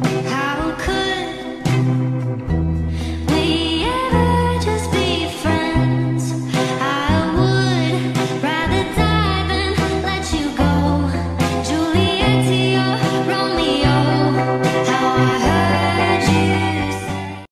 How